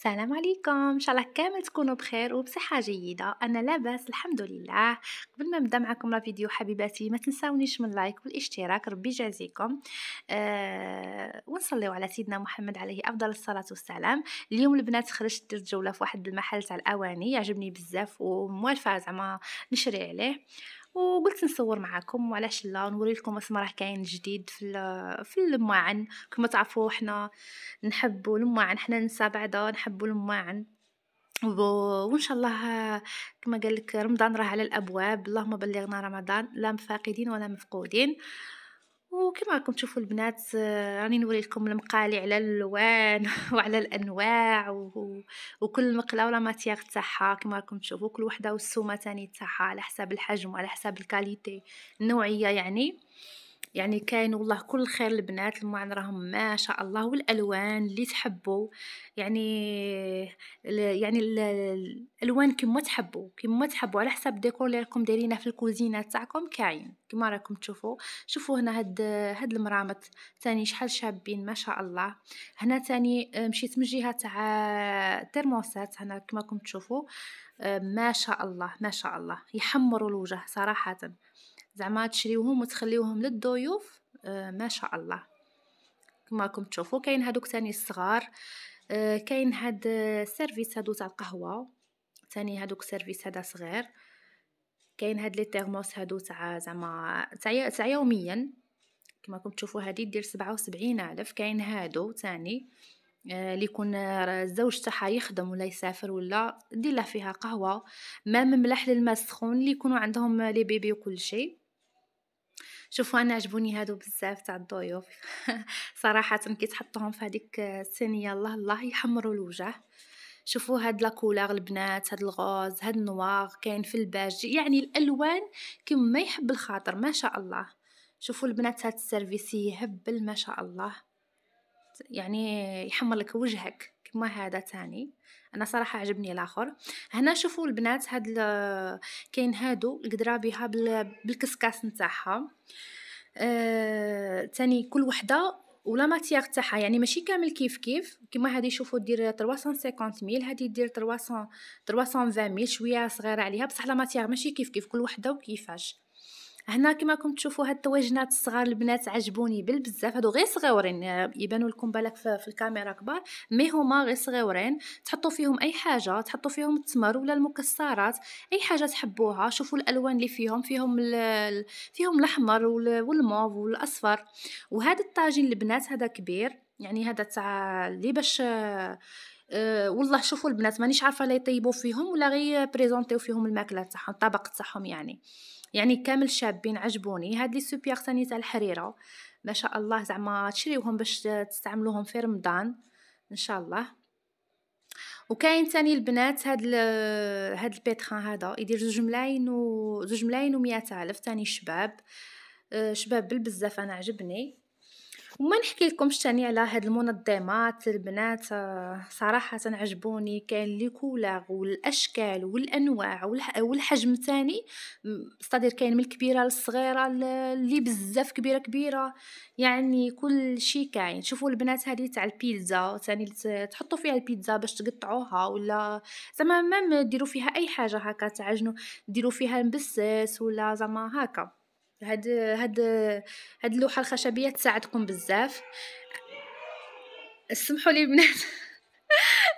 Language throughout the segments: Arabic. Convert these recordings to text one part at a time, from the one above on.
السلام عليكم. إن شاء الله كامل تكونوا بخير وبصحة جيدة. أنا لاباس الحمد لله. قبل ما نبدأ معكم la vidéo حبيباتي ما تنساونيش من like والاشتراك. ربي يجازيكم. أه ونصليو على سيدنا محمد عليه أفضل الصلاة والسلام. اليوم البنات خرجت درت جولة في واحد المحل تاع الأواني يعجبني بزاف وموالفة زعما نشري عليه. وقلت نصور معاكم وعلاش لا؟ نوري لكم اسم راه كاين جديد في في الماعن كما تعرفوا حنا نحبوا الماعن حنا نسا بعدا نحبوا الماعن وإن شاء الله كما قال لك رمضان راه على الأبواب. اللهم بلغنا رمضان. لا مفاقدين ولا مفقودين. وكما راكم تشوفوا البنات آه، راني نوري لكم المقالي على الالوان وعلى الأنواع و... وكل مقلة ولا ماتيغ تاعها. كما راكم تشوفوا كل وحدة والسومة تاني تاعها على حساب الحجم وعلى حساب الكاليتي النوعية يعني. يعني كاين والله كل خير البنات المعن راهم ما شاء الله والألوان اللي تحبوا. يعني يعني الألوان كيما تحبوا كيما تحبوا على حسب الديكور اللي راكم دايرينه في الكوزينة تاعكم كاين. كيما راكم تشوفوا. شوفوا هنا هاد هاد المرامط تاني شحال شابين ما شاء الله. هنا تاني مشيت من جهة تاع ترموسات هنا كما راكم تشوفوا. ما شاء الله ما شاء الله. يحمروا الوجه صراحة. زعما تشريوهم وتخليوهم للضيوف آه ما شاء الله. كما راكم تشوفوا كاين هادوك تاني الصغار آه كاين هاد ال service هادو تاع القهوة. تاني هادوك service هذا صغير. كاين هاد les thermos هادو تاع زعما تاع يوميا. كما راكم تشوفوا هادي دير سبعة وسبعين ألف. كاين هادو تاني آه، اللي يكون الزوج تاعها يخدم ولا يسافر ولا دير فيها قهوة. ما مملح للماء السخون اللي يكونوا عندهم les bébés وكل شيء. شوفوا أنا عجبوني هادو بزاف تاع الضيوف. صراحة كي تحطوهم في هذيك الصينيه الله الله يحمروا الوجه. شوفوا هاد la couleur البنات هاد ال rose هاد ال noir كاين في الباج. يعني الألوان كما يحب الخاطر ما شاء الله. شوفوا البنات هاد ال service يهبل ما شاء الله. يعني يحمر لك وجهك. كما هذا تاني. أنا صراحة عجبني الآخر. هنا شوفوا البنات هاد كاين هادو القدرة بها بالكسكاس نتاعها. آه، تاني كل وحدة و la matière تاعها يعني ماشي كامل كيف كيف. كيما هادي شوفوا دير 350 mille هادي دير 300 320 mille شوية صغيرة عليها. بصح la matière ماشي كيف كيف كل وحدة وكيفاش. هنا كما راكم تشوفوا هاد الطواجنات الصغار البنات عجبوني بالبزاف. هادو غير صغيورين يبانوا لكم بالك في الكاميرا كبار mais هما غير صغيورين. تحطوا فيهم أي حاجة تحطوا فيهم التمر ولا المكسرات أي حاجة تحبوها شوفوا الألوان اللي فيهم فيهم فيهم الأحمر والموف والأصفر. وهذا الطاجين البنات هذا كبير يعني هذا تاع اللي باش أه والله شوفوا البنات مانيش عارفة لا يطيبوا فيهم ولا غير بريزونطيو فيهم الماكلة تاعهم الطبق تاعهم يعني. يعني كامل شابين عجبوني. هاد les soupières ثاني تاع الحريرة. ما شاء الله زعما تشريوهم باش تستعملوهم في رمضان. إن شاء الله. وكاين ثاني البنات هاد هاد البيتخان هذا يدير زوج ملاين و زوج ملاين و ألف. ثاني شباب. أه، شباب بالبزاف أنا عجبني. وما نحكي لكمش تاني على هاد المنظمات البنات آه، صراحة عجبوني. كاين لي كولاغ والأشكال والأنواع والحجم تاني صدير كاين من الكبيرة للصغيرة اللي بزاف كبيرة كبيرة. يعني كل شي كاين. شوفوا البنات هذه تاع البيتزا تاني تحطوا فيها البيتزا باش تقطعوها ولا زعما ما ديروا فيها أي حاجة هكا تعجنوا ديروا فيها المبسس ولا زعما هكا. هاد هاد هاد اللوحة الخشبية تساعدكم بزاف. اسمحوا لي بنات.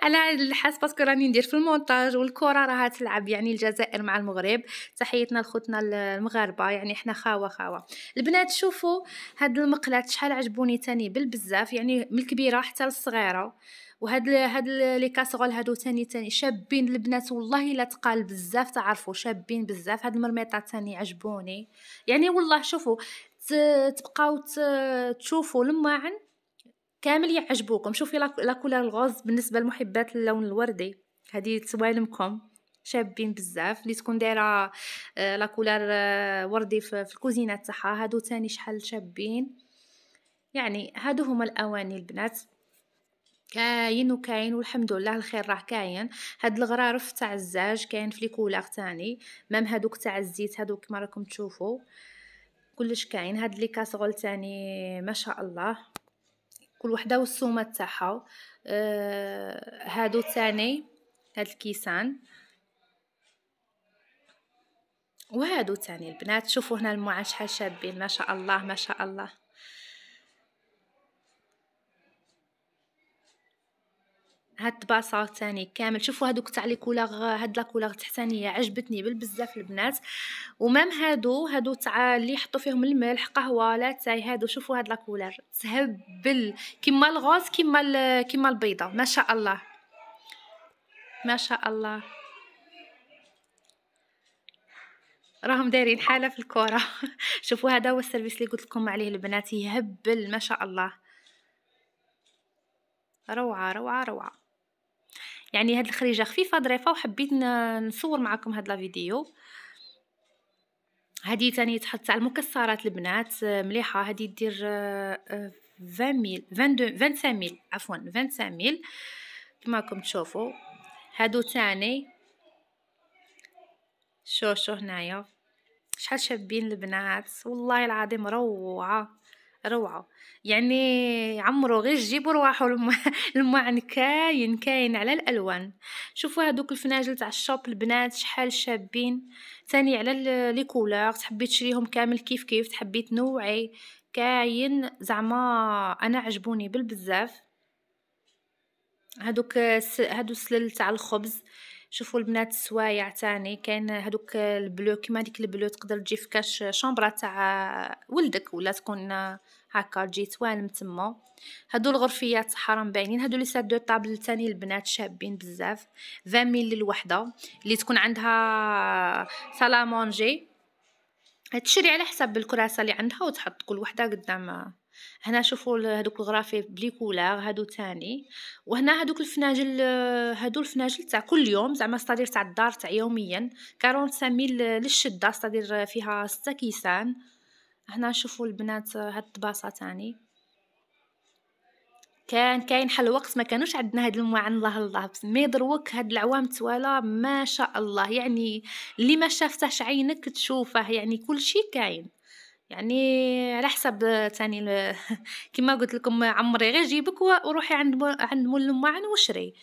على هاد الحس parce que راني ندير في المونتاج والكرة راها تلعب يعني الجزائر مع المغرب. تحياتنا لخوتنا المغاربة يعني إحنا خاوة خاوة. البنات شوفوا هاد المقلات شحال عجبوني تاني بالبزاف يعني من الكبيرة حتى للصغيرة. وهاد هاد لي كاسرول هادو تاني تاني شابين البنات والله لا تقال بزاف تعرفوا شابين بزاف. هاد المرميطات تاني عجبوني. يعني والله شوفوا تبقاو تشوفوا الماعن كامل يعجبوكم. شوفي لا كولور الغوز بالنسبة لمحبات اللون الوردي. هذه توالمكم شابين بزاف. اللي تكون دايرة آه، la couleur آه، وردي في الكوزينة تاعها. هادو تاني شحال شابين. يعني هادو هما الأواني البنات. كاين وكاين والحمد لله الخير راه كاين. هاد الغرارف تاع الزاج كاين في les couleurs تاني. même هادوك تاع الزيت هادوك كما راكم تشوفوا. كلش كاين. هاد les casseroles تاني ما شاء الله. كل وحدة والسومة تاعها. آه هادو تاني. هاد الكيسان. وهادو تاني البنات. شوفوا هنا الموعن شحال شابين. ما شاء الله ما شاء الله. هاد الطباصه تاني كامل. شوفوا هادوك تاع les couleurs هاد la couleur التحتانيه عجبتني بالبزاف البنات. و même هادو هادو تاع اللي يحطوا فيهم الملح قهوة لاتاي هادو شوفوا هاد la couleur تهبل. كيما ال rose كيما كيما البيضة. ما شاء الله. ما شاء الله. راهم دايرين حالة في الكره شوفوا هذا هو ال service اللي قلت لكم عليه البنات. يهبل. ما شاء الله. روعة روعة روعة. يعني هاد الخريجة خفيفة ظريفة وحبيت نصور معكم هاد la vidéo. هادي تاني تحط تاع المكسرات البنات مليحة. هادي دير 20 mille 22 25 mille عفوا 25 mille كما راكم تشوفوا. هادو تاني. شو شو هنايا؟ شحال شابين البنات؟ والله العظيم روعة. روعة. يعني عمرو غير جيبوا رواحو المعن كاين كاين على الألوان. شوفوا هذوك الفناجل تاع الشوب البنات شحال شابين. ثاني على les couleurs تحبي تشريهم كامل كيف كيف تحبي تنوعي. كاين زعما أنا عجبوني بالبزاف. هادوك هادو السلل تاع الخبز. شوفوا البنات السوايع تاني كاين هادوك ال bleu كيما ديك ال bleu تقدر تجي في كاش chambre تاع ولدك ولا تكون هكا تجي توالم تما. هادو الغرفيات صح راهم باينين. هادو les sets de table تاني البنات شابين بزاف. 20 ميل للوحدة اللي تكون عندها سالامونجي تشري على حسب الكراسة اللي عندها وتحط كل وحدة قدام هنا شوفوا هذوك الغرافي بلي كولار هادو تاني. وهنا هادوك الفناجل هادو الفناجل تاع كل يوم زعما ستادير تاع الدار تاع يوميا 45 ميل للشدة ستادير فيها ستة كيسان. هنا شوفوا البنات هاد الطباصه تاني. كان كاين حل وقت ما كانوش عندنا هاد المواعن الله الله mais دروك هاد العوام توالا ما شاء الله يعني اللي ما شافتهش عينك تشوفه يعني كل شيء كاين. يعني على حسب تاني كما قلت لكم عمري غير جيبك وروحي عند عند مول المواعن وشري.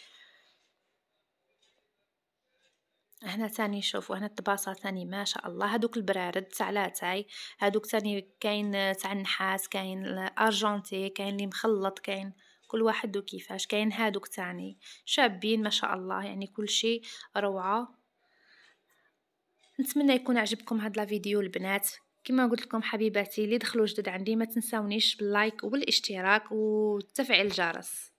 هنا تاني شوفوا هنا الطباصة تاني ما شاء الله. هادوك البرارد تاع لاتاي هادوك تاني كاين تاع النحاس كاين argenté كاين اللي مخلط كاين كل واحد وكيفاش كاين هادوك تاني. شابين ما شاء الله يعني كل شيء روعة. نتمنى يكون عجبكم هاد la vidéo البنات. كما قلت لكم حبيباتي اللي دخلوا جدد عندي ما تنساونيش بال like وبالاشتراك وتفعيل الجرس.